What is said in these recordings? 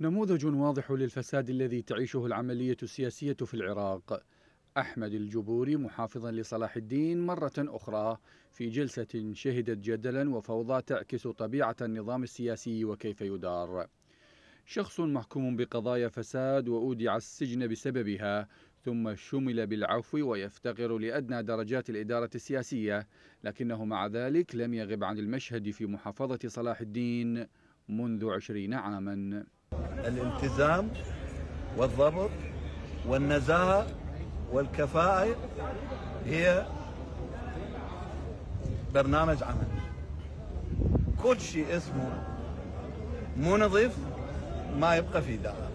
نموذج واضح للفساد الذي تعيشه العملية السياسية في العراق. أحمد الجبوري محافظا لصلاح الدين مرة أخرى في جلسة شهدت جدلا وفوضى تعكس طبيعة النظام السياسي وكيف يدار. شخص محكوم بقضايا فساد وأودع السجن بسببها ثم شمل بالعفو ويفتقر لأدنى درجات الإدارة السياسية لكنه مع ذلك لم يغب عن المشهد في محافظة صلاح الدين منذ عشرين عاما. الالتزام والضبط والنزاهة والكفاءة هي برنامج عمل. كل شيء اسمه مو نظيف ما يبقى في داعي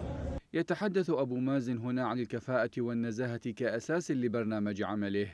يتحدث أبو مازن هنا عن الكفاءة والنزاهة كأساس لبرنامج عمله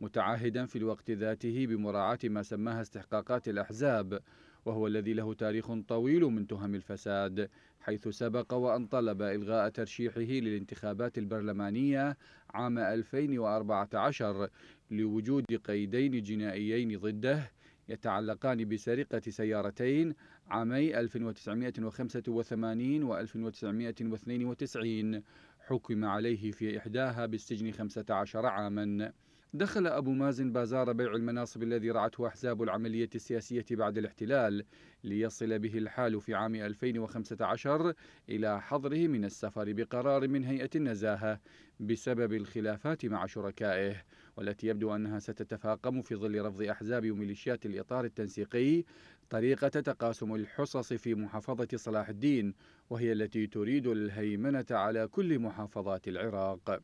متعهدا في الوقت ذاته بمراعاة ما سماها استحقاقات الأحزاب وهو الذي له تاريخ طويل من تهم الفساد حيث سبق وأن طلب إلغاء ترشيحه للانتخابات البرلمانية عام 2014 لوجود قيدين جنائيين ضده يتعلقان بسرقة سيارتين عامي 1985 و 1992 حكم عليه في إحداها بالسجن 15 عاماً. دخل أبو مازن بازار بيع المناصب الذي رعته أحزاب العملية السياسية بعد الاحتلال ليصل به الحال في عام 2015 إلى حظره من السفر بقرار من هيئة النزاهة بسبب الخلافات مع شركائه والتي يبدو أنها ستتفاقم في ظل رفض أحزاب وميليشيات الإطار التنسيقي طريقة تقاسم الحصص في محافظة صلاح الدين وهي التي تريد الهيمنة على كل محافظات العراق.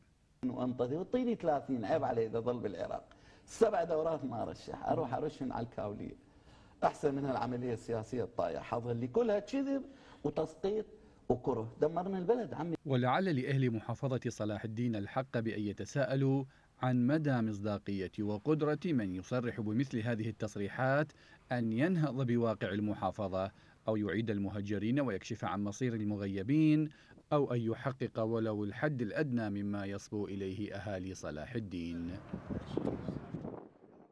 وانطذي وطيني 30 عيب علي إذا ظل بالعراق. سبع دورات ما ارشح أروح أرشن على الكاولية. أحسن من العملية السياسية الطايحة. اللي كلها كذب وتسقيط وكره. دمرنا البلد عمي. ولعل لأهل محافظة صلاح الدين الحق بأن يتساءلوا عن مدى مصداقية وقدرة من يصرح بمثل هذه التصريحات أن ينهض بواقع المحافظة أو يعيد المهجرين ويكشف عن مصير المغيبين أو أن يحقق ولو الحد الأدنى مما يصبو إليه أهالي صلاح الدين.